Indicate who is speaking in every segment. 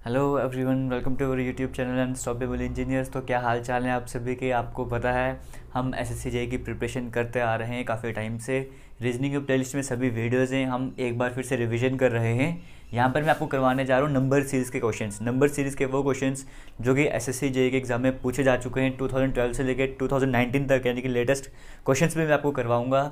Speaker 1: Hello everyone welcome to our YouTube channel unstoppable engineers तो क्या हाल चाल है आप सभी के? आपको पता है, हम एस एस की प्रिपरेशन करते आ रहे हैं काफ़ी टाइम से। रीजनिंग की प्लेलिस्ट में सभी वीडियोज़ हैं, हम एक बार फिर से रिवीजन कर रहे हैं। यहाँ पर मैं आपको करवाने जा रहा हूँ नंबर सीरीज़ के क्वेश्चंस नंबर सीरीज़ के वो क्वेश्चंस जो कि एस एस के एग्ज़ाम में पूछे जा चुके हैं 2012 से लेकर 2019 तक, यानी कि लेटेस्ट क्वेश्चंस भी मैं आपको करवाऊँगा।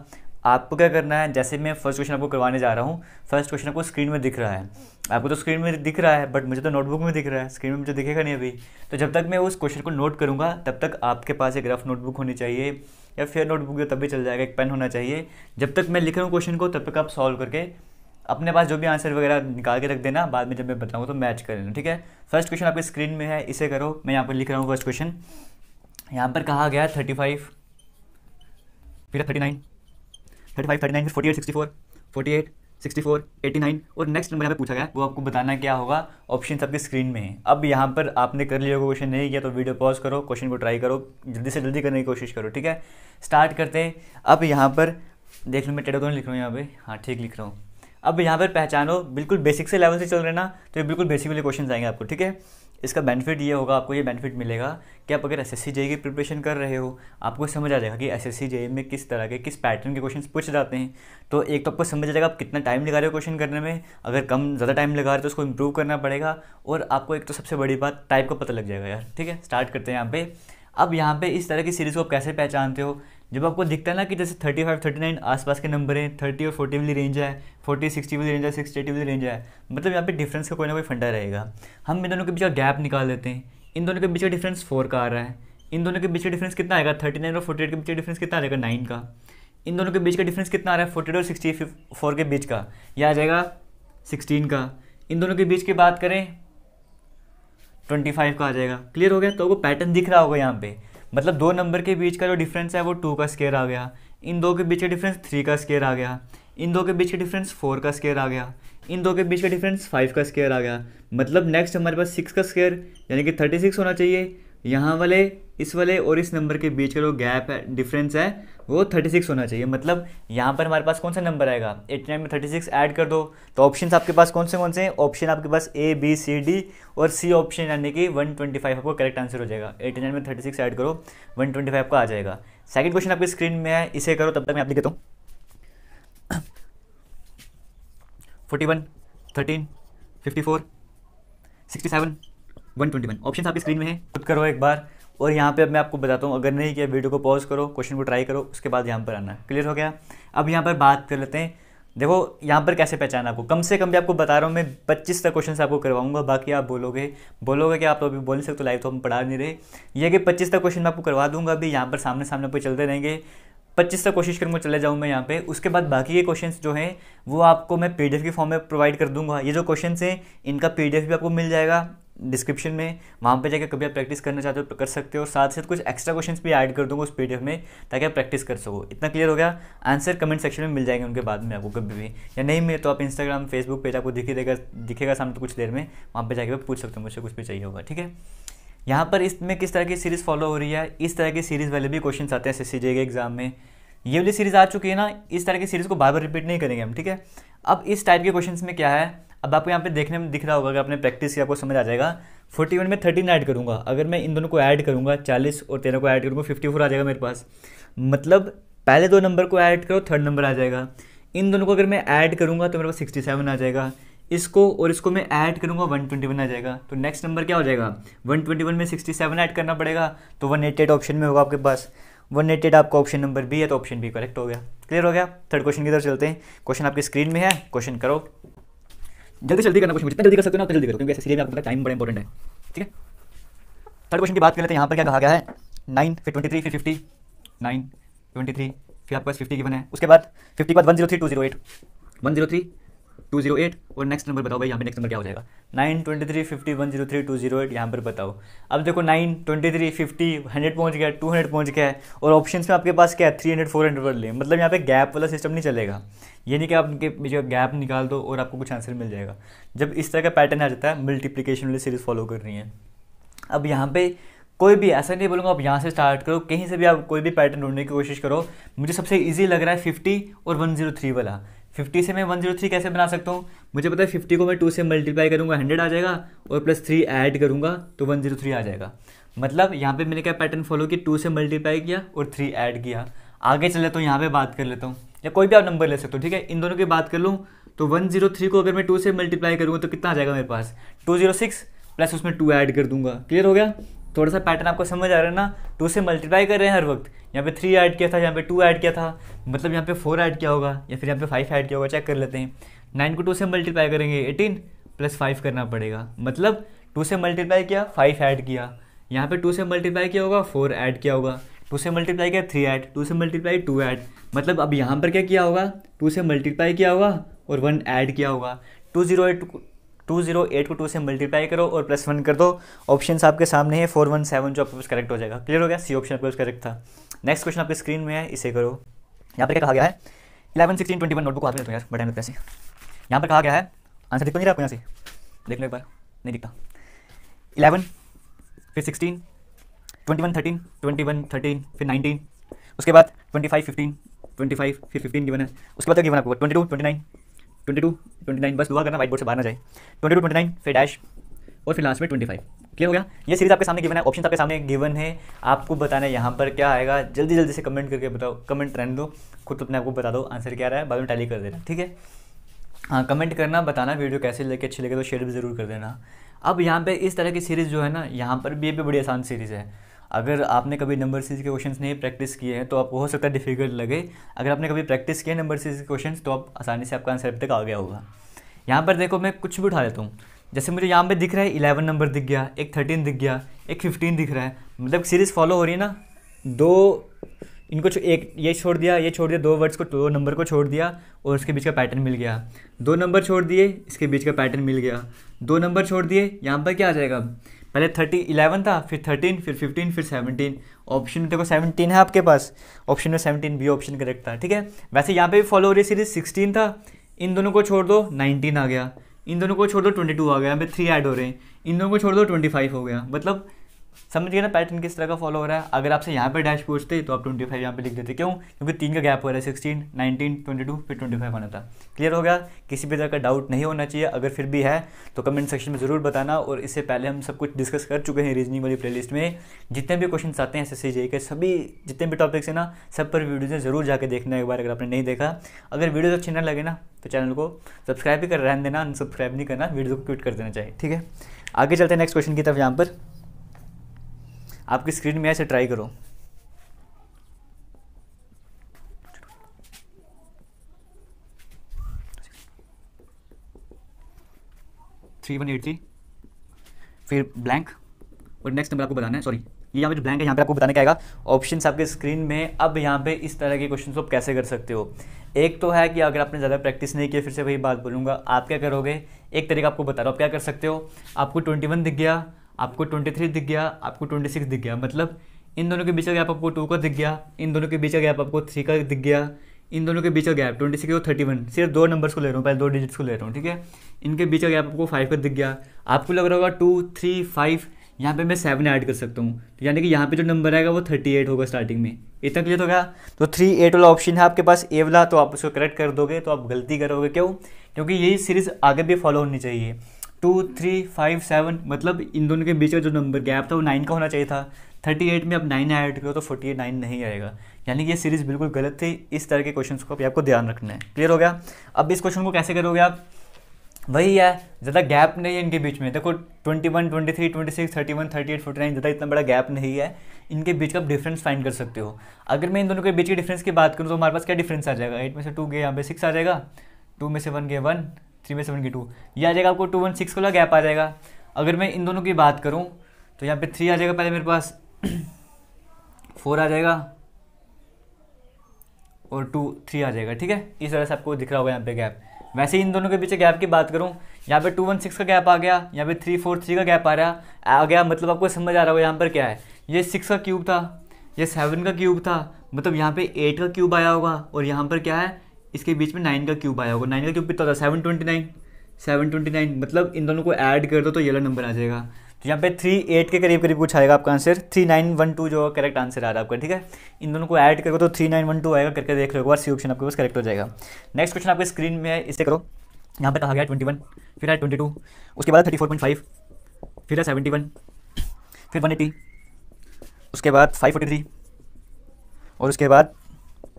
Speaker 1: आपको क्या करना है, जैसे मैं फ़र्स्ट क्वेश्चन आपको करवाने जा रहा हूँ फ़र्स्ट क्वेश्चन आपको स्क्रीन में दिख रहा है। आपको तो स्क्रीन में दिख रहा है बट मुझे तो नोटबुक में दिख रहा है स्क्रीन में मुझे दिखेगा नहीं अभी। तो जब तक मैं उस क्वेश्चन को नोट करूँगा, तब तक आपके पास एक रफ नोटबुक होनी चाहिए, या फिर नोटबुक तब भी चल जाएगा, एक पेन होना चाहिए। जब तक मैं लिख रहा हूँ क्वेश्चन को, तब तक आप सॉल्व करके अपने पास जो भी आंसर वगैरह निकाल के रख देना, बाद में जब मैं बताऊँगा तो मैच कर लेना, ठीक है? फ़र्स्ट क्वेश्चन आपके स्क्रीन में है, इसे करो। मैं यहाँ पर लिख रहा हूँ फ़र्स्ट क्वेश्चन यहाँ पर कहा गया थर्टी फाइव फिर thirty nine thirty five, thirty nine, forty eight, sixty four, forty eight, sixty four, eighty nine. और नेक्स्ट नंबर यहाँ पे पूछा गया, वो आपको बताना क्या होगा? ऑप्शन आपके स्क्रीन में है। अब यहाँ पर आपने कर लिया होगा क्वेश्चन नहीं किया तो वीडियो पॉज करो क्वेश्चन को ट्राई करो, जल्दी से जल्दी करने की कोशिश करो, ठीक है? स्टार्ट करते हैं। अब यहाँ पर, देख लो मैं टेडो दोनों लिख रहा हूँ यहाँ पे। हाँ ठीक लिख रहा हूँ। अब यहाँ पर पहचानो, बिल्कुल बेसिक से लेवल से चल रहे ना तो ये बिल्कुल बेसिक वाले क्वेश्चन आएँगे आपको, ठीक है? इसका बेनिफिट ये होगा, आपको ये बेनिफिट मिलेगा कि आप अगर एस एस की प्रिपरेशन कर रहे हो, आपको समझ आ जाएगा कि एस एस में किस तरह के, किस पैटर्न के क्वेश्चन पूछ जाते हैं। तो एक तो आपको समझ आ जाएगा आप कितना टाइम लगा रहे हो क्वेश्चन करने में, अगर कम, ज़्यादा टाइम लगा रहे हो तो उसको इम्प्रूव करना पड़ेगा और आपको एक तो सबसे बड़ी बात टाइप का पता लग जाएगा यार, ठीक है? स्टार्ट करते हैं यहाँ पे। अब यहाँ पे इस तरह की सीरीज़ को आप कैसे पहचानते हो? जब आपको दिखता है ना कि जैसे थर्टी फाइव थर्टी नाइन आसपास के नंबर हैं थर्टी और फोर्टी वाली रेंज है फोर्टी सिक्सटी वाली रेंज है सिक्सटी एटी वाली रेंज है मतलब यहाँ पे डिफरेंस का कोई ना कोई फंडा रहेगा। हम इन दोनों के बीच का गैप निकाल देते हैं। इन दोनों के बीच का डिफरेंस फोर का आ रहा है। इन दोनों के बीच का डिफरेंस कितना आएगा? थर्टी नाइन और फोर्टी एट के बीच का डिफरेंस कितना आ जाएगा नाइन का। इन दोनों के बीच का डिफरेंस कितना आ रहा है? फोर्टी और सिक्सटी फोर के बीच का। यह आ जाएगा सिक्सटीन का। इन दोनों के बीच की बात करें ट्वेंटी फाइव का आ जाएगा। क्लियर हो गया? तो वो पैटर्न दिख रहा होगा यहाँ पे। मतलब दो नंबर के बीच का जो डिफरेंस है वो टू का स्केयर आ गया। इन दो के बीच का डिफरेंस थ्री का स्केयर आ गया। इन दो के बीच का डिफरेंस फोर का स्केयर आ गया। इन दो के बीच का डिफरेंस फाइव का स्केयर आ गया। मतलब नेक्स्ट हमारे पास सिक्स का स्केयर यानी कि थर्टी सिक्स होना चाहिए। यहाँ वाले, इस वाले और इस नंबर के बीच का जो गैप है डिफरेंस है वो थर्टी सिक्स होना चाहिए। मतलब यहाँ पर हमारे पास कौन सा नंबर आएगा? एट्टी नाइन में थर्टी सिक्स ऐड कर दो। तो ऑप्शन आपके पास कौन से कौन से हैं? ऑप्शन आपके पास ए बी सी डी और सी ऑप्शन यानी कि वन ट्वेंटी फाइव आपको करेक्ट आंसर हो जाएगा। एट्टी नाइन में थर्टी सिक्स ऐड करो वन ट्वेंटी फाइव का आ जाएगा। सेकंड क्वेश्चन आपकी स्क्रीन में है, इसे करो, तब तक मैं आप लिख देता हूँ। Forty one thirteen fifty four sixty seven one twenty one option आपकी स्क्रीन में है, खुद करो एक बार। और यहाँ पे अब मैं आपको बताता हूँ, अगर नहीं किया वीडियो को पॉज करो क्वेश्चन को ट्राई करो, उसके बाद यहाँ पर आना क्लियर हो गया? अब यहाँ पर बात कर लेते हैं। देखो, यहाँ पर कैसे पहचाना आपको? कम से कम भी आपको बता रहा हूँ, मैं पच्चीस तक क्वेश्चन आपको करवाऊँगा, बाकी आप बोलोगे बोलोगे कि आप तो अभी बोल नहीं सकते लाइव तो हम पढ़ा नहीं रहे। ये कि पच्चीस तक क्वेश्चन मैं आपको करवा दूँगा, अभी यहाँ पर सामने सामने पर चलते रहेंगे। पच्चीस तक कोशिश करूँगा चले जाऊँ मैं यहाँ पे। उसके बाद बाकी के क्वेश्चंस जो हैं, वो आपको मैं पीडीएफ के फॉर्म में प्रोवाइड कर दूँगा। ये जो क्वेश्चंस हैं, इनका पीडीएफ भी आपको मिल जाएगा। डिस्क्रिप्शन में, वहाँ पे जाकर कभी आप प्रैक्टिस करना चाहते हो तो कर सकते हो। और साथ साथ कुछ एक्स्ट्रा क्वेश्चंस भी ऐड कर दूँगा उस पीडीएफ में, ताकि आप प्रैक्टिस कर सको। इतना क्लियर हो गया? आंसर कमेंट सेक्शन में मिल जाएँगे उनके बाद में आपको कभी भी। या नहीं मिले तो आप इंस्टाग्राम फेसबुक पेज आपको दिखी देगा, दिखेगा सामने तो कुछ देर में, वहाँ पर जाकर पूछ सकते हो, मुझसे कुछ भी चाहिए होगा, ठीक है? यहाँ पर इसमें किस तरह की सीरीज़ फॉलो हो रही है? इस तरह की सीरीज़ वाले भी क्वेश्चन आते हैं एस के एग्ज़ाम में। ये वाली सीरीज़ आ चुकी है ना, इस तरह की सीरीज़ को बार बार रिपीट नहीं करेंगे हम, ठीक है? अब इस टाइप के क्वेश्चन में क्या है? अब आपको यहाँ पे देखने में दिख रहा होगा कि आपने प्रैक्टिस किया आपको समझ आ जाएगा। फोर्टी वन में थर्टीन ऐड करूँगा। अगर मैं इन दोनों को ऐड करूँगा, चालीस और तेरह को ऐड करूँगा फिफ्टी फोर आ जाएगा मेरे पास। मतलब पहले दो नंबर को ऐड करो थर्ड नंबर आ जाएगा। इन दोनों को अगर मैं ऐड करूँगा तो मेरे पास सिक्सटी सेवन आ जाएगा। इसको और इसको मैं ऐड करूँगा वन ट्वेंटी वन आ जाएगा। तो नेक्स्ट नंबर क्या हो जाएगा? वन ट्वेंटी वन में सिक्सटी सेवन ऐड करना पड़ेगा। तो वन ऑप्शन में होगा आपके पास। वन एट आपका ऑप्शन नंबर बी है तो ऑप्शन बी करेक्ट हो गया। क्लियर हो गया? थर्ड क्वेश्चन की तरफ़ चलते हैं। क्वेश्चन आपकी स्क्रीन में है क्वेश्चन करो। जल्दी जल्दी करना क्वेश्चन जल्दी कर सकते हो ना जल्दी करो, क्योंकि सीरियल में आपको टाइम बड़ा इंपॉर्टेंट है, ठीक है? थर्ड क्वेश्चन की बात कर लेते हैं, यहाँ पर क्या कहा गया है? नाइन फिर ट्वेंटी थ्री फिर फिफ्टी नाइन ट्वेंटी थ्री फिर आपके पास फिफ्टी गिवन है। उसके बाद फिफ्टी के बाद one zero three two zero eight one zero three two zero eight और नेक्स्ट नंबर बताओ भाई, यहाँ पे नेक्स्ट नंबर क्या हो जाएगा? Nine twenty three fifty one zero three two zero eight यहाँ पर बताओ। अब देखो nine twenty three fifty hundred पहुँच गया टू हंड्रेड पहुँच गया है और ऑप्शन में आपके पास क्या है? थ्री हंड्रेड फोर हंड्रेड वाले ले। मतलब यहाँ पे गैप वाला सिस्टम नहीं चलेगा। ये नहीं कि आप उनके बीच गैप निकाल दो और आपको कुछ आंसर मिल जाएगा। जब इस तरह का पैटर्न आ जाता है मल्टीप्लीकेशन वाली सीरीज़ फॉलो कर रही है। अब यहाँ पे कोई भी, ऐसा नहीं बोलूँगा आप यहाँ से स्टार्ट करो, कहीं से भी आप कोई भी पैटर्न ढूँढने की कोशिश करो। मुझे सबसे ईजी लग रहा है फिफ्टी और वन ज़ीरो थ्री वाला। फिफ्टी से मैं वन ज़ीरो थ्री कैसे बना सकता हूँ? मुझे पता है फिफ्टी को मैं टू से मल्टीप्लाई करूँगा हंड्रेड आ जाएगा और प्लस थ्री ऐड करूँगा तो वन ज़ीरो थ्री आ जाएगा। मतलब यहाँ पे मैंने क्या पैटर्न फॉलो किया टू से मल्टीप्लाई किया और थ्री ऐड किया। आगे चले तो यहाँ पे बात कर लेता हूँ। या कोई भी आप नंबर ले सकते हो, ठीक है? इन दोनों की बात कर लूँ तो वन ज़ीरो थ्री को अगर मैं टू से मल्टीप्लाई करूँगा तो कितना आ जाएगा मेरे पास? टू ज़ीरो सिक्स प्लस उसमें टू ऐड कर दूँगा। क्लियर हो गया? थोड़ा सा पैटर्न आपको समझ आ रहा है ना टू से मल्टीप्लाई कर रहे हैं हर वक्त। यहाँ पे थ्री ऐड किया था, यहाँ पे टू ऐड किया था। मतलब यहाँ पे फोर ऐड किया होगा, या फिर यहाँ पे फाइव ऐड किया होगा चेक कर लेते हैं। नाइन को टू से मल्टीप्लाई करेंगे एटीन प्लस फाइव करना पड़ेगा। मतलब टू से मल्टीप्लाई किया फाइव ऐड किया। यहाँ पे टू से मल्टीप्लाई किया होगा फोर ऐड किया होगा। टू से मल्टीप्लाई किया थ्री ऐड टू से मल्टीप्लाई टू ऐड मतलब अब यहाँ पर क्या किया होगा? टू से मल्टीप्लाई किया होगा और वन ऐड किया होगा। Two zero eight two zero eight को टू से मल्टीप्लाई करो और प्लस वन कर दो। ऑप्शन आपके सामने है फोर वन सेवन जो आपके करेक्ट हो जाएगा। क्लियर हो गया? सी ऑप्शन आपके करेक्ट था। नेक्स्ट क्वेश्चन आपके स्क्रीन में है, इसे करो। यहाँ पर क्या कहा गया है eleven sixteen twenty one notebook हाथ में यार, बड़ा है यहाँ पर कहा गया है आंसर दिख नहीं रहा आपको यहाँ से? देख लो एक बार, नहीं दिखता। इलेवन फिर sixteen twenty one thirteen twenty one thirteen फिर नाइनटीन उसके बाद twenty five fifteen twenty five फिर फिफ्टीन गिवन है। उसके बाद गिवन आपको? Twenty two twenty nine twenty two, twenty nine, बस दुआ करना बोर्ड से बाहर ना जाए। ट्वेंटी टू, ट्वेंटी नाइन, फिर डैश और फिर लास्ट में ट्वेंटी फाइव क्लियर हो गया? ये सीरीज़ आपके सामने गिवन है ऑप्शन आपके सामने गिवन है। आपको बताना है यहाँ पर क्या आएगा। जल्दी जल्दी से कमेंट करके बताओ। कमेंट रहने दो। खुद अपने आपको बता दो आंसर क्या रहा है। बाद में टैली कर देना, ठीक है? हाँ कमेंट करना, बताना वीडियो कैसे लगे, अच्छी लगे तो शेयर भी ज़रूर कर देना। अब यहाँ पे इस तरह की सीरीज़ जो है ना, यहाँ पर भी, ये भी बड़ी आसान सीरीज़ है। अगर आपने कभी नंबर सीरीज़ के क्वेश्चंस नहीं प्रैक्टिस किए हैं तो आपको हो सकता है डिफ़िकल्ट लगे। अगर आपने कभी प्रैक्टिस किया नंबर सीरीज़ के क्वेश्चन तो आप आसानी से आपका आंसर अब तक आ गया होगा। यहाँ पर देखो, मैं कुछ भी उठा लेता हूँ। जैसे मुझे यहाँ पे दिख रहा है इलेवन नंबर दिख गया, एक थर्टीन दिख गया, एक फिफ्टीन दिख रहा है। मतलब सीरीज़ फॉलो हो रही है ना? दो, इनको एक, ये छोड़ दिया, ये छोड़ दिया, दो वर्ड्स को, दो नंबर को छोड़ दिया, और उसके बीच का पैटर्न मिल गया। दो नंबर छोड़ दिए, इसके बीच का पैटर्न मिल गया। दो नंबर छोड़ दिए, यहाँ पर क्या आ जाएगा? पहले थर्टी इलेवन था, फिर थर्टीन फिर फिफ्टीन फिर सेवनटीन ऑप्शन देखो सेवनटीन है आपके पास। ऑप्शन में सेवनटीन बी ऑप्शन करेक्ट था, ठीक है? वैसे यहाँ पे भी फॉलो हो रही सीरीज़ सिक्सटीन था। इन दोनों को छोड़ दो नाइनटीन आ गया। इन दोनों को छोड़ दो ट्वेंटी टू आ गया। यहाँ पे थ्री ऐड हो रहे हैं। इन दोनों को छोड़ दो ट्वेंटी फाइव हो गया। मतलब समझ गए ना पैटर्न किस तरह का फॉलो हो रहा है? अगर आपसे यहाँ पे डैश पूछते तो आप ट्वेंटी फाइव यहाँ पर लिख देते। क्यों? क्योंकि तीन का गैप हो रहा है सिक्सटीन नाइनटीन ट्वेंटी टू फिर ट्वेंटी फाइव आना था। क्लियर हो गया? किसी भी तरह का डाउट नहीं होना चाहिए। अगर फिर भी है तो कमेंट सेक्शन में ज़रूर बताना। और इससे पहले हम सब कुछ डिस्कस कर चुके हैं रीजनिंग वाली प्ले में। जितने भी क्वेश्चन आते हैं एस एस के, सभी, जितने भी टॉपिक्स हैं ना, सब पर वीडियोज़ ज़रूर जाकर देखना एक बार, अगर आपने नहीं देखा। अगर वीडियो अच्छी ना लगे ना तो चैनल को सब्सक्राइब भी कर रहने देना अनसब्सक्राइब नहीं करना वीडियो को क्विट कर देना चाहिए। ठीक है? आगे चलते हैं नेक्स्ट क्वेश्चन की तरफ़ यहाँ पर। आपकी स्क्रीन में ऐसे ट्राई करो। थ्री वन एट थ्री फिर ब्लैंक और नेक्स्ट नंबर आपको बताना है सॉरी ये यहाँ पे जो ब्लैंक है, यहाँ पे आपको बताने का आएगा? ऑप्शंस आपके स्क्रीन में। अब यहाँ पे इस तरह के क्वेश्चन आप कैसे कर सकते हो? एक तो है कि अगर आपने ज़्यादा प्रैक्टिस नहीं किया, फिर से वही बात बोलूँगा। आप क्या करोगे? एक तरीका आपको बता रहा हूँ। आप क्या कर सकते हो? आपको ट्वेंटी वन दिख गया। आपको ट्वेंटी थ्री दिख गया, आपको ट्वेंटी सिक्स दिख गया। मतलब इन दोनों के बीच का गैप आपको टू का दिख गया, इन दोनों के बीच का गैप आपको थ्री का दिख गया, इन दोनों के बीच का गैप ट्वेंटी सिक्स और थर्टी वन सिर्फ़ दो नंबर्स को ले रहा हूँ, पहले दो डिजिट्स को ले रहा हूँ, ठीक है? इनके बीच का गैप आपको फाइव का दिख गया। आपको लग रहा होगा टू थ्री फाइव यहाँ पे मैं सेवन ऐड कर सकता हूँ। तो यानी कि यहाँ पे जो नंबर आएगा वो थर्टी एट होगा स्टार्टिंग में। इतना क्लियर हो गया? तो थ्री एट वाला ऑप्शन है आपके पास ए वाला तो आप उसको करेक्ट कर दोगे तो आप गलती करोगे। क्यों? क्योंकि यही सीरीज़ आगे भी फॉलो होनी चाहिए। टू, थ्री, फाइव, सेवन मतलब इन दोनों के बीच का जो नंबर गैप था, वो नाइन का होना चाहिए था। थर्टी एट में अब नाइन ऐड करो तो फोर्टी एट नाइन नहीं आएगा। यानी कि ये सीरीज़ बिल्कुल गलत थी, इस तरह के क्वेश्चन को भी आपको ध्यान रखना है। क्लियर हो गया? अब इस क्वेश्चन को कैसे करोगे आप? वही है, ज़्यादा गैप नहीं है इनके बीच में। देखो twenty one twenty three twenty six thirty one thirty eight forty nine ज़्यादा इतना बड़ा गैप नहीं है। इनके बीच का आप डिफरेंस फाइंड कर सकते हो। अगर मैं इन दोनों के बीच के डिफरेंस की बात करूँ तो हमारे पास क्या डिफरेंस आ जाएगा? एट में से टू गए यहाँ पे सिक्स आ जाएगा। टू में से वन गए वन थ्री में सेवन की टू। ये आ जाएगा आपको टू वन सिक्स वाला गैप आ जाएगा। अगर मैं इन दोनों की बात करूँ तो यहाँ पे थ्री आ जाएगा पहले मेरे पास। फोर आ जाएगा। और टू, थ्री आ जाएगा, ठीक है? इस तरह से आपको दिख रहा होगा यहाँ पे गैप। वैसे ही इन दोनों के पीछे गैप की बात करूँ, यहाँ पे टू वन सिक्स का गैप आ गया, यहाँ पे थ्री फोर थ्री का गैप आ रहा, आ गया मतलब आपको समझ आ रहा होगा यहाँ पर क्या है। ये सिक्स का क्यूब था, ये सेवन का क्यूब था मतलब यहाँ पे एट का क्यूब आया होगा, और यहाँ पर क्या है? इसके बीच में नाइन का क्यूब आया होगा। नाइन का क्यूब कितना होता है seven twenty nine seven twenty nine मतलब इन दोनों को ऐड कर दो तो येलो नंबर आ जाएगा। तो यहाँ पे थ्री एट के करीब करीब कुछ आएगा आपका answer three nine one two जो करेक्ट आंसर आ रहा है आपका, ठीक है? इन दोनों को ऐड करोगे तो थ्री नाइन वन टू आएगा, करके देख लो एक बार सी ऑप्शन आपके पास करेक्ट हो जाएगा। नेक्स्ट क्वेश्चन आपके स्क्रीन में है, इसे करो। यहाँ पे कहा गया ट्वेंटी वन फिर है ट्वेंटी टू उसके बाद थर्टी फोर पॉइंट फाइव फिर है सेवेंटी वन फिर वन एटी उसके बाद फाइव फोर्टी थ्री और उसके बाद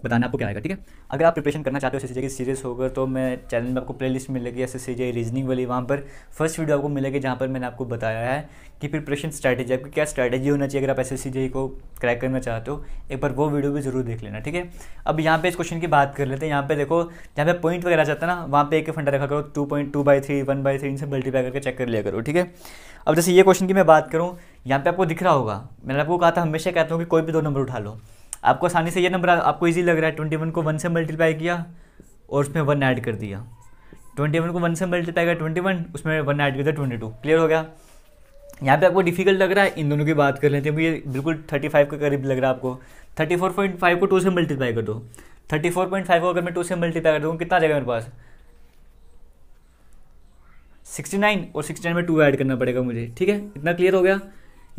Speaker 1: बताना आपको क्या आएगा, ठीक है? अगर आप प्रिपरेशन करना चाहते हो एस की सीरियस होकर तो मैं चैनल में आपको प्लेलिस्ट मिलेगी एस एस रीजनिंग वाली वहाँ पर। फ़र्स्ट वीडियो आपको मिलेगी, जहाँ पर मैंने आपको बताया है कि प्रिपरेशन स्ट्रैटेजी आपकी क्या स्ट्रैटेजी होना चाहिए अगर आप एस को क्रैक करना चाहते हो, एक बार वो वीडियो भी ज़रूर देख लेना, ठीक है? अब यहाँ पे इस क्वेश्चन की बात कर लेते हैं, यहाँ पे देखो, जहाँ पे पॉइंट वगैरह जाता है ना, वहाँ पे एक फंडा रखा करो two point two by three one by three इनसे मल्टीप्लाई करके चेक कर लिया करो, ठीक है? अब जैसे ये क्वेश्चन की मैं बात करूँ, यहाँ पे आपको दिख रहा होगा, मैंने आपको कहा था, हमेशा कहता हूँ कि कोई भी दो नंबर उठा लो। आपको आसानी से ये नंबर आपको इजी लग रहा है। ट्वेंटी वन को वन से मल्टीप्लाई किया और उसमें वन ऐड कर दिया। ट्वेंटी वन को वन से मल्टीप्लाई किया ट्वेंटी वन उसमें वन ऐड कर दिया ट्वेंटी टू क्लियर हो गया? यहाँ पे आपको डिफ़िकल्ट लग रहा है, इन दोनों की बात कर लेते हैं। ये बिल्कुल थर्टी फाइव के करीब लग रहा है आपको। थर्टी फोर पॉइंट फाइव को टू से मल्टीप्लाई कर दो। थर्टी फोर पॉइंट फाइव को अगर मैं टू से मल्टीप्लाई कर दूँ, कितना जाएगा मेरे पास? सिक्सटी नाइन और सिक्सटी नाइन में टू ऐड करना पड़ेगा मुझे। ठीक है? इतना क्लियर हो गया?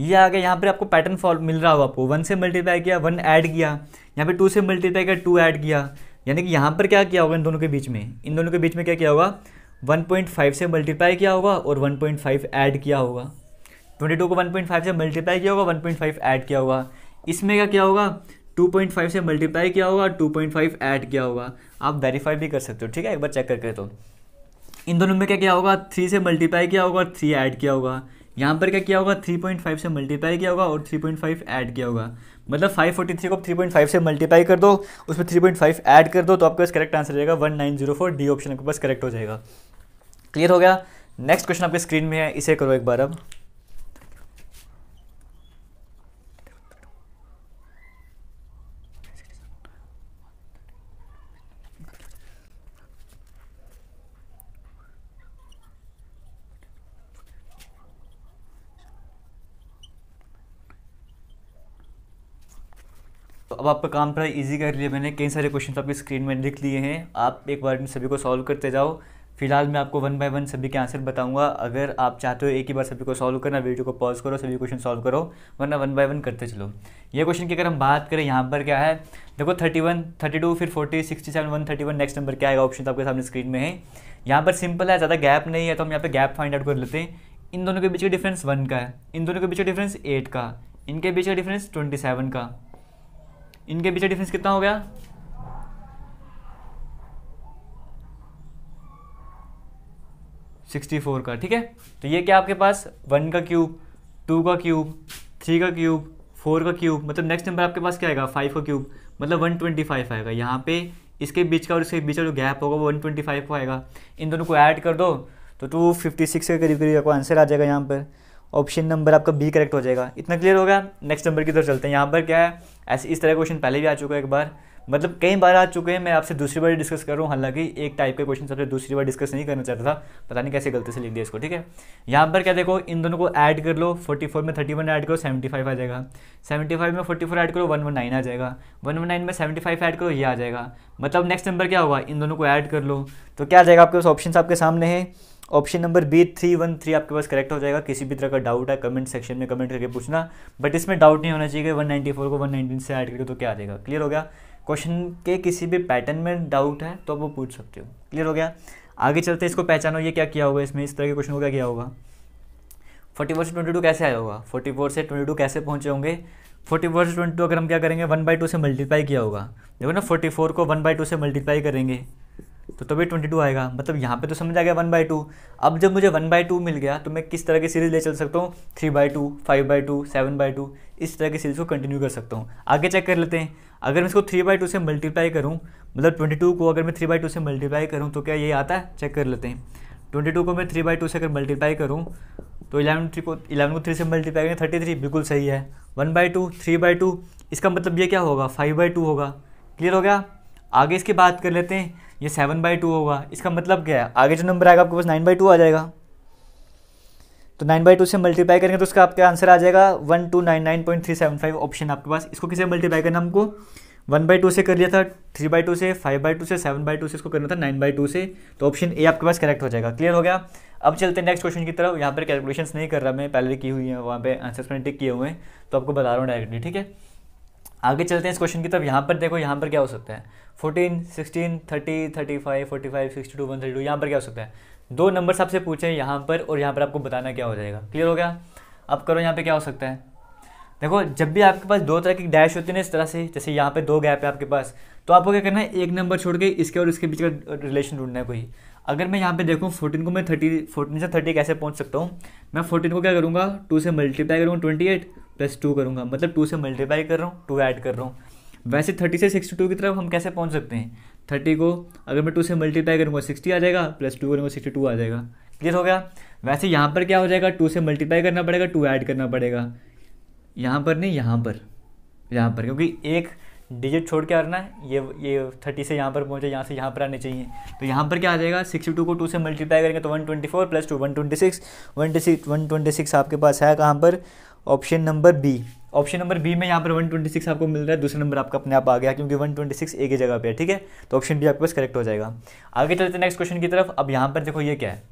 Speaker 1: ये आ गया, यहाँ पर आपको पैटर्न फॉल मिल रहा होगा आपको। वन से मल्टीप्लाई किया वन ऐड किया, यहाँ पे टू से मल्टीप्लाई किया टू ऐड किया। यानी कि यहाँ पर क्या किया होगा इन दोनों के बीच में? इन दोनों के बीच में क्या किया होगा? 1.5 से मल्टीप्लाई किया होगा और 1.5 ऐड किया होगा। 22 को 1.5 से मल्टीप्लाई किया होगा 1.5 ऐड किया होगा। इसमें क्या क्या होगा? 2.5 से मल्टीप्लाई किया होगा 2.5 ऐड किया होगा। आप वेरीफाई भी कर सकते हो, ठीक है? एक बार चेक करके तो। इन दोनों में क्या क्या होगा? थ्री से मल्टीप्लाई किया होगा थ्री ऐड किया होगा। यहाँ पर क्या किया होगा? 3.5 से मल्टीप्लाई किया होगा और 3.5 ऐड किया होगा। मतलब 543 को 3.5 से मल्टीप्लाई कर दो, उसमें 3.5 ऐड कर दो तो आपका करेक्ट आंसर रहेगा 1904 डी ऑप्शन आपके पास करेक्ट हो जाएगा। क्लियर हो गया? नेक्स्ट क्वेश्चन आपके स्क्रीन में है, इसे करो एक बार अब। अब आपका काम थोड़ा ईजी कर लिया मैंने। कई सारे क्वेश्चन आपकी स्क्रीन में लिख लिए हैं। आप एक बार इन सभी को सॉल्व करते जाओ। फ़िलहाल मैं आपको वन बाय वन सभी के आंसर बताऊँगा। अगर आप चाहते हो एक ही बार सभी को सॉल्व करना वीडियो को पॉज करो, सभी क्वेश्चन सॉल्व करो, वरना वन बाय वन करते चलो। ये क्वेश्चन की अगर हम बात करें, यहाँ पर क्या है? देखो थर्टी वन थर्टी टू फिर forty sixty seven one thirty one next number क्या आएगा? ऑप्शन आपके सामने स्क्रीन में है। यहाँ पर सिंपल है, ज़्यादा गैप नहीं है तो हम यहाँ पर गैप फाइंड आउट कर लेते हैं। इन दोनों के बीच का डिफरेंस वन का है। इन दोनों के बीच का डिफरेंस एट का। इनके बीच का डिफरेंस ट्वेंटी सेवन का। इनके बीच डिफरेंस कितना हो गया? सिक्सटी फोर का, ठीक है? तो ये क्या आपके पास? वन का क्यूब, टू का क्यूब, थ्री का क्यूब, फोर का क्यूब मतलब नेक्स्ट नंबर आपके पास क्या आएगा? फाइव का क्यूब मतलब वन ट्वेंटी फाइव आएगा। यहाँ पे इसके बीच का और इसके बीच का जो गैप होगा, वो वन ट्वेंटी फाइव का आएगा। इन दोनों को ऐड कर दो तो टू फिफ्टी सिक्स के करीब करीब आपको आंसर आ जाएगा यहाँ पर। ऑप्शन नंबर आपका बी करेक्ट हो जाएगा। इतना क्लियर होगा नेक्स्ट नंबर की तरफ़ चलते हैं। यहाँ पर क्या है? ऐसे इस तरह क्वेश्चन पहले भी आ चुका है एक बार। मतलब कई बार आ चुके हैं, मैं आपसे दूसरी बार डिस्कस कर रहा हूँ। हालाँकि एक टाइप के क्वेश्चन सबसे दूसरी बार डिस्कस नहीं करना चाहता था। पता नहीं कैसे गलती से लिख दिया इसको, ठीक है? यहाँ पर क्या देखो, इन दोनों को ऐड कर लो। 44 में 31 ऐड करो 75 आ जाएगा। 75 में 44 ऐड करो 119 आ जाएगा। 119 में 75 ऐड करो, ये आ जाएगा। मतलब नेक्स्ट नंबर क्या होगा? इन दोनों को ऐड कर लो। तो क्या आ जाएगा आपके पास? ऑप्शन आपके सामने है। Option number B three one three आपके पास करेक्ट हो जाएगा। किसी भी तरह का डाउट है कमेंट सेक्शन में कमेंट करके पूछना। बट इसमें डाउट नहीं होना चाहिए कि वन नाइन्टी फोर को वन नाइनटीन से ऐड करके तो क्या आ जाएगा? क्लियर हो गया? क्वेश्चन के किसी भी पैटर्न में डाउट है तो आप वो पूछ सकते हो। क्लियर हो गया? आगे चलते इसको पहचानो, ये क्या किया होगा इसमें? इस तरह के क्वेश्चन को क्या किया होगा? फोर्टी फोर से ट्वेंटी टू कैसे आया होगा? फोर्टी फोर से ट्वेंटी टू कैसे पहुँचे होंगे? फोर्टी फोर से ट्वेंटी टू अगर हम क्या करेंगे, वन बाई टू से मल्टीप्लाई किया होगा। देखो ना, फोर्टी फोर को वन बाई टू से मल्टीप्लाई करेंगे तो तभी ट्वेंटी टू आएगा। मतलब यहाँ पे तो समझ आ गया वन बाई टू। अब जब मुझे वन बाई टू मिल गया तो मैं किस तरह की सीरीज़ ले चल सकता हूँ? Three by two, five by two, seven by two, इस तरह की सीरीज़ को कंटिन्यू कर सकता हूँ। आगे चेक कर लेते हैं। अगर मैं इसको थ्री बाई टू से मल्टीप्लाई करूँ मतलब ट्वेंटी टू को अगर मैं थ्री बाई टू से मल्टीप्लाई करूँ तो क्या ये आता है? चेक कर लेते हैं। ट्वेंटी टू को मैं थ्री बाई टू से अगर मल्टीप्लाई करूँ तो इलेवन थ्री को इलेवन को थ्री से मल्टीप्लाई करेंगे थर्टी थ्री बिल्कुल सही है। One by two three by two इसका मतलब ये क्या होगा? फाइव बाई टू होगा। क्लियर हो गया? आगे इसकी बात कर लेते हैं, ये सेवन बाई टू होगा। इसका मतलब क्या है? आगे जो नंबर आएगा, आपके पास नाइन बाई टू आ जाएगा। तो नाइन बाई टू से मल्टीप्लाई करेंगे तो उसका आपका आंसर आ जाएगा one two nine nine point three seven five option आपके पास। इसको किसे मल्टीप्लाई करना हमको? वन बाई टू से कर लिया था थ्री बाई टू से फाइव बाई टू से सेवन बाई टू से इसको करना था नाइन बाई टू से। तो ऑप्शन ए आपके पास करेक्ट हो जाएगा। क्लियर हो गया? अब चलते हैं नेक्स्ट क्वेश्चन की तरफ़। यहाँ पर कैलकुलेशन नहीं कर रहा मैं, पहले की हुई है, वहाँ पे आंसर्स मैंने टिक किए हुए हैं। तो आपको बता रहा हूँ डायरेक्टली ठीक है? आगे चलते हैं इस क्वेश्चन की तरफ़। यहाँ पर देखो, यहाँ पर क्या हो सकता है? Fourteen sixteen thirty thirty five forty five sixty two one thirty two यहाँ पर क्या हो सकता है? दो नंबर आपसे पूछे हैं यहाँ पर और यहाँ पर आपको बताना क्या हो जाएगा। क्लियर हो गया? अब करो यहाँ पे क्या हो सकता है? देखो, जब भी आपके पास दो तरह की डैश होती है ना इस तरह से, जैसे यहाँ पे दो गैप है आपके पास तो आपको क्या करना है? एक नंबर छोड़ के इसके और इसके बीच का रिलेशन ढूंढना है कोई। अगर मैं यहाँ पे देखूँ फोर्टीन को मैं थर्टी फोर्टीन से थर्टी कैसे पहुँच सकता हूँ? मैं फोर्टीन को क्या करूँगा? टू से मल्टीप्लाई करूँगा ट्वेंटी एट प्लस टू करूँगा। मतलब टू से मल्टीप्लाई कर रहा हूँ टू ऐड कर रहा हूँ। वैसे थर्टी से सिक्सटी टू की तरफ़ हम कैसे पहुँच सकते हैं? थर्टी को अगर मैं टू से मल्टीप्लाई करूँगा, सिक्सटी आ जाएगा प्लस टू करूँगा सिक्सटी टू आ जाएगा। क्लियर हो गया? वैसे यहाँ पर क्या हो जाएगा? टू से मल्टीप्लाई करना पड़ेगा, टू ऐड करना पड़ेगा। यहाँ पर नहीं, यहाँ पर। यहाँ पर, क्योंकि एक डिजिट छोड़ के आना है, ये ये थर्टी से यहाँ पर पहुँचे, यहाँ से यहाँ पर आने चाहिए। तो यहाँ पर क्या आ जाएगा? सिक्सटी टू को टू से मल्टीप्लाई करेंगे तो one twenty four plus two one twenty six one six one twenty six आपके पास है कहाँ पर? Option number B. Option number B में यहाँ पर वन ट्वेंटी सिक्स आपको मिल रहा है, दूसरा नंबर आपका अपने आप आ गया क्योंकि वन ट्वेंटी सिक्स एक ही जगह पे है, ठीक है? तो ऑप्शन बी आपके पास करेक्ट हो जाएगा। आगे चलते हैं नेक्स्ट क्वेश्चन की तरफ़। अब यहाँ पर देखो ये क्या है?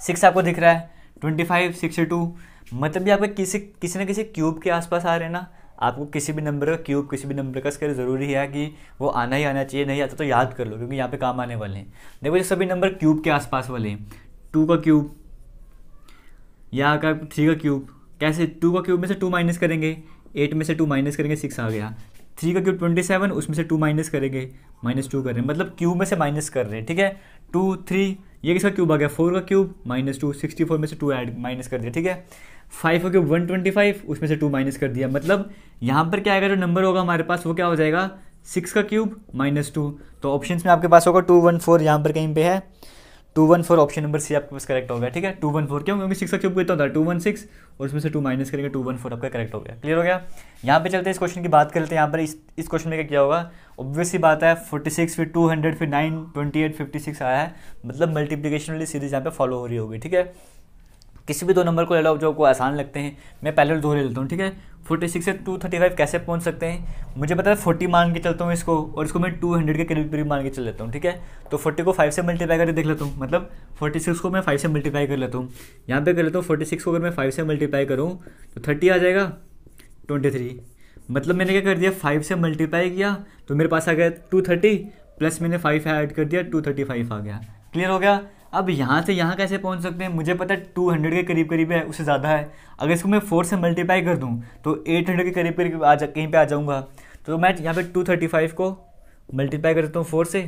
Speaker 1: सिक्स आपको दिख रहा है ट्वेंटी फाइव सिक्सटी टू मतलब भी आपके किसी किसी न किसी क्यूब के आसपास आ रहे हैं ना, आपको किसी भी नंबर का क्यूब किसी भी नंबर का इसका ज़रूरी है कि वो आना ही आना चाहिए, नहीं आता तो याद कर लो क्योंकि यहाँ पे काम आने वाले हैं। देखो ये सभी नंबर क्यूब के आसपास वाले हैं। टू का क्यूब या का थ्री का क्यूब कैसे टू का क्यूब में से टू माइनस करेंगे? एट में से टू माइनस करेंगे सिक्स आ गया। थ्री का क्यूब ट्वेंटी सेवन उसमें से टू माइनस करेंगे। माइनस टू कर रहे हैं। मतलब क्यूब में से माइनस कर रहे हैं, ठीक है? टू थ्री ये किसका क्यूब आ गया? फोर का cube minus two sixty four में से टू ऐड माइनस कर दिया, ठीक है? फाइव का क्यूब वन ट्वेंटी फाइव उसमें से टू माइनस कर दिया। मतलब यहाँ पर क्या आएगा? जो नंबर होगा हमारे पास, वो क्या हो जाएगा? सिक्स का क्यूब माइनस टू तो ऑप्शन में आपके पास होगा टू वन फोर यहाँ पर कहीं पे है। Two one four option number C आपके पास करेक्ट हो गया, ठीक है? टू वन फोर क्यों? क्योंकि सिक्स का क्यूब कितना होता है? टू वन सिक्स, और उसमें से टू माइनस करेंगे, टू वन फोर आपका करेक्ट हो गया। क्लियर हो गया? यहाँ पे चलते हैं, इस क्वेश्चन की बात करते हैं। यहाँ पर इस इस क्वेश्चन में क्या किया होगा? ऑब्वियसली बात है फोर्टी सिक्स फिर टू हंड्रेड फिर nine twenty eight fifty six आया है। मतलब मल्टीप्लीकेशन वाली सीरीज़ यहाँ पे फॉलो हो रही होगी, ठीक है? किसी भी दो नंबर को ले लो जो आपको आसान लगते हैं। मैं पहले दो ले लेता हूँ, ठीक है? फोर्टी सिक्स से टू थर्टी फाइव कैसे पहुँच सकते हैं? मुझे पता है फोर्टी मान के चलता हूँ इसको, और इसको मैं टू हंड्रेड के करीब करीब मान के चल लेता हूँ, ठीक है? तो फोर्टी को फाइव से मल्टीप्लाई करके देख लेता हूँ। मतलब फोर्टी सिक्स को मैं फाइव से मल्टीप्लाई कर लेता हूँ। यहाँ पे कर लेता हूँ फोर्टी सिक्स को अगर मैं फाइव से मल्टीप्लाई करूँ तो थर्टी आ जाएगा ट्वेंटी थ्री मतलब मैंने क्या कर दिया? फाइव से मल्टीप्लाई किया तो मेरे पास आ गया टू थर्टी प्लस मैंने फाइव ऐड कर दिया टू थर्टी फाइव आ गया। क्लियर हो गया? अब यहाँ से यहाँ कैसे पहुँच सकते हैं? मुझे पता है टू हंड्रेड के करीब करीब है, उससे ज़्यादा है। अगर इसको मैं फोर से मल्टीप्लाई कर दूँ तो एट हंड्रेड के करीब करीब आ जा, कहीं पे आ जाऊँगा। तो मैं यहाँ पे टू थर्टी फाइव को मल्टीप्लाई करता हूँ फोर से।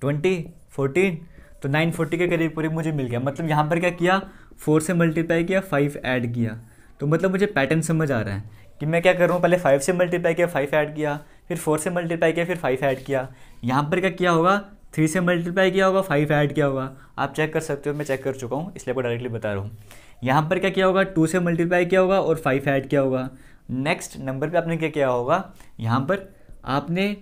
Speaker 1: ट्वेंटी फोर्टीन तो नाइन फोर्टी के करीब करीब मुझे मिल गया। मतलब यहाँ पर क्या किया? फोर से मल्टीप्लाई किया फाइव ऐड किया। तो मतलब मुझे पैटर्न समझ आ रहा है कि मैं क्या कर रहा हूँ? पहले फाइव से मल्टीप्लाई किया फाइव ऐड किया, फिर फोर से मल्टीप्लाई किया, फिर फाइव ऐड किया। यहाँ पर क्या किया होगा? थ्री से मल्टीप्लाई किया होगा, फाइव ऐड किया होगा। आप चेक कर सकते हो, मैं चेक कर चुका हूँ, इसलिए आपको डायरेक्टली बता रहा हूँ। यहाँ पर क्या किया होगा, टू से मल्टीप्लाई किया होगा और फाइव ऐड किया होगा। नेक्स्ट नंबर पे आपने क्या किया होगा, यहाँ पर आपने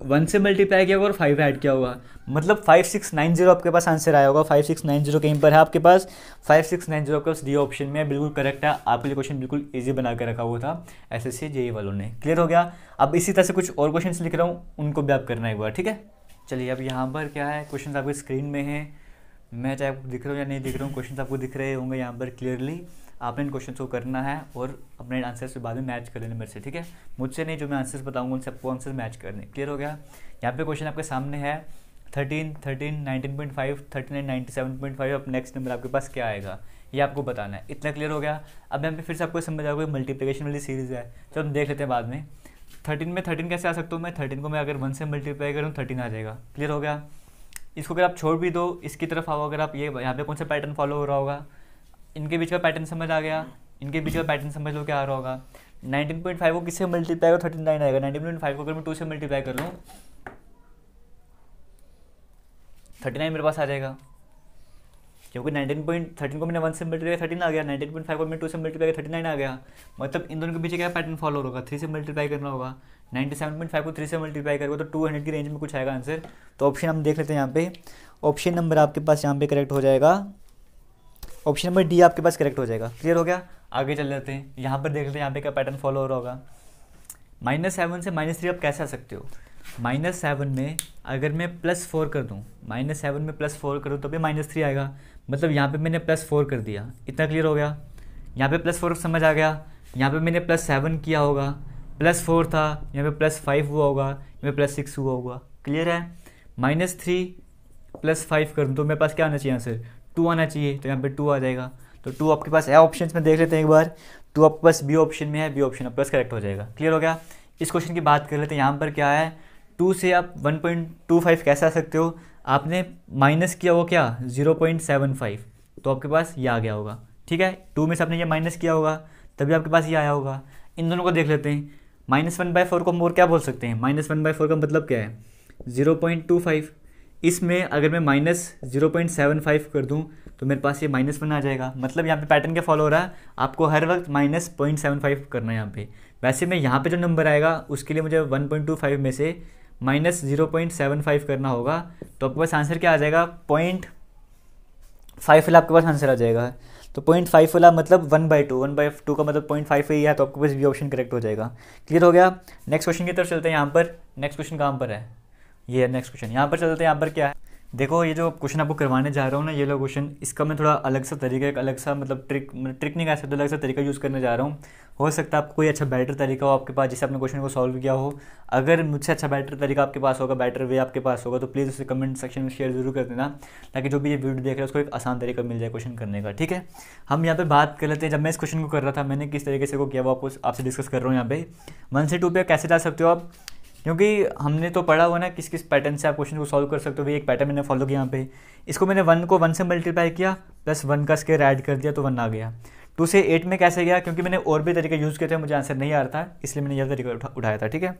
Speaker 1: वन से मल्टीप्लाई किया होगा और फाइव ऐड किया होगा। मतलब फाइव, सिक्स, नाइन, ज़ीरो आपके पास आंसर आया होगा। फाइव, सिक्स, नाइन, ज़ीरो कहीं पर है आपके पास। फाइव, सिक्स, नाइन, ज़ीरो आपके पास डी ऑप्शन में बिल्कुल करेक्ट है। आपके लिए क्वेश्चन बिल्कुल ईजी बना के रखा हुआ था एस एस सी वालों ने। क्लियर हो गया? अब इसी तरह से कुछ और क्वेश्चन लिख रहा हूँ, उनको भी आप करना एक बार, ठीक है? चलिए अब यहाँ पर क्या है? क्वेश्चन आपके स्क्रीन में है। मैं चाहे आपको दिख रहा हूँ या नहीं दिख रहा हूँ क्वेश्चन आपको दिख रहे होंगे यहाँ पर क्लियरली आपने इन क्वेश्चन को करना है और अपने आंसर से बाद में मैच कर लेने मेरे से, ठीक है? मुझसे नहीं, जो मैं आंसर्स बताऊँगा उनसे आपको आंसर मैच करने। क्लियर हो गया? यहाँ पे क्वेश्चन आपके सामने है। Thirteen thirteen nineteen point five thirty nine ninety seven point five अब नेक्स्ट नंबर आपके पास क्या आएगा? ये आपको बताना है। इतना क्लियर हो गया? अब यहाँ पे फिर से आपको समझ आओगे मल्टीप्लिकेशन वाली सीरीज़ है। चलो हम देख लेते हैं बाद में। थर्टीन में थर्टीन कैसे आ सकता हूँ मैं? थर्टीन को मैं अगर वन से मल्टीप्लाई करूँ, थर्टीन आ जाएगा। क्लियर हो गया? इसको अगर आप छोड़ भी दो, इसकी तरफ़ आओ, अगर आप ये यहाँ पे कौन सा पैटर्न फॉलो हो रहा होगा? इनके बीच का पैटर्न समझ आ गया? इनके बीच का पैटर्न समझ लो क्या आ रहा होगा? नाइनटीन पॉइंट फाइव को किससे मल्टीप्लाई हो थर्टी नाइन आएगा। नाइनटीन पॉइंट फाइव को अगर मैं टू से मल्टीप्लाई कर लूँ थर्टी नाइन मेरे पास आ जाएगा। क्योंकि नाइनटीन पॉइंट थर्टीन को मैंने वन से मल्टीप्लाई थर्टीन आ गया नाइनटीन पॉइंट फाइव को मैंने टू से मल्टीप्लाई थर्टी नाइन आ गया। मतलब इन दोनों के पीछे क्या पैटर्न फॉलो होगा? थ्री से मल्टीप्लाई करना होगा। नाइन्टी सेवन पॉइंट फाइव को थ्री से मल्टीप्लाई करोगे तो टू हंड्रेड की रेंज में कुछ आएगा आंसर तो ऑप्शन हम देख लेते हैं यहाँ पे। ऑप्शन नंबर आपके पास यहाँ पे करेक्ट हो जाएगा। ऑप्शन नंबर डी आपके पास करेक्ट हो जाएगा। क्लियर हो गया? आगे चल जाते हैं। यहाँ पर देख लेते हैं यहाँ पे क्या पैटर्न फॉलो हो रहा होगा। माइनस सेवन से माइनस थ्री आप कैसे आ सकते हो? माइनस सेवन में अगर मैं प्लस फोर कर दूँ, माइनस सेवन में प्लस फोर करूँ तो भी माइनस थ्री आएगा। मतलब यहाँ पे मैंने प्लस फोर कर दिया। इतना क्लियर हो गया? यहाँ पे प्लस फोर समझ आ गया। यहाँ पे मैंने प्लस सेवन किया होगा। प्लस फोर था, यहाँ पे प्लस फाइव हुआ होगा। यहाँ पे प्लस सिक्स हुआ होगा। क्लियर है? माइनस थ्री प्लस फाइव कर दूँ तो मेरे पास क्या आना चाहिए आंसर? टू आना चाहिए तो यहाँ पे टू आ जाएगा। तो टू आपके पास है ऑप्शन में देख लेते हैं एक बार। टू आपके पास बी ऑप्शन में है, बी ऑप्शन प्लस करेक्ट हो जाएगा। क्लियर हो गया? इस क्वेश्चन की बात कर लेते हैं। यहाँ पर क्या है? टू से आप वन पॉइंट टू फाइव कैसे आ सकते हो? आपने माइनस किया वो क्या? Zero point seven five. तो आपके पास ये आ गया होगा। ठीक है? टू में से आपने ये माइनस किया होगा, तभी आपके पास ये आया होगा। इन दोनों को देख लेते हैं। माइनस वन बाई फोर को हम और क्या बोल सकते हैं? माइनस वन बाई फोर का मतलब क्या है? Zero point two five. इसमें अगर मैं minus zero point seven five कर दूँ तो मेरे पास ये माइनस वन आ जाएगा। मतलब यहाँ पे पैटर्न क्या फॉलो हो रहा है? आपको हर वक्त माइनस पॉइंट सेवन फाइव करना है यहाँ पे। वैसे मैं यहाँ पे जो नंबर आएगा, उसके लिए मुझे वन पॉइंट टू फाइव में से minus zero point seven five करना होगा तो आपके पास आंसर क्या आ जाएगा? पॉइंट फाइव वाला आपके पास आंसर आ जाएगा। तो पॉइंट फाइव वाला मतलब one by two, one by two का मतलब पॉइंट फाइव ही है तो आपके पास बी ऑप्शन करेक्ट हो जाएगा। क्लियर हो गया? नेक्स्ट क्वेश्चन की तरफ़ चलते हैं, यहाँ पर। नेक्स्ट क्वेश्चन कहाँ पर है? ये नेक्स्ट क्वेश्चन। यहाँ पर चलते हैं, यहाँ पर क्या है? देखो, ये जो क्वेश्चन आपको करवाने जा रहा हूँ ना, ये लो क्वेश्चन इसका मैं थोड़ा अलग सा तरीका, एक अलग सा मतलब ट्रिक मतलब ट्रिक नहीं कह सकते, अलग सा तरीका यूज़ करने जा रहा हूँ। हो सकता है आपको कोई अच्छा बेटर तरीका हो आपके पास, जिससे आपने क्वेश्चन को सॉल्व किया हो। अगर मुझसे अच्छा बेटर तरीका आपके पास होगा बेटर वे आपके पास होगा तो प्लीज़ उसे कमेंट सेक्शन में शेयर ज़रूर कर देना, ताकि जो भी ये वीडियो देख रहे हैं, उसको एक आसान तरीका मिल जाए क्वेश्चन करने का, ठीक है? हम यहाँ पर बात कर लेते हैं, जब मैं इस क्वेश्चन को कर रहा था, मैंने किस तरीके से को किया, वो आपको आपसे डिस्कस कर रहा हूँ यहाँ पे। वन से टू पे कैसे जा सकते हो आप? क्योंकि हमने तो पढ़ा हुआ ना किस किस पैटर्न से आप क्वेश्चन को सॉल्व कर सकते हो। भाई एक पैटर्न मैंने फॉलो किया यहाँ पे। इसको मैंने वन को वन से मल्टीप्लाई किया प्लस वन का स्केयर ऐड कर दिया तो वन आ गया। टू से एट में कैसे गया? क्योंकि मैंने और भी तरीके यूज़ किए थे मुझे आंसर नहीं आ रहा था इसलिए मैंने यह तरीका उठा, उठाया था ठीक है?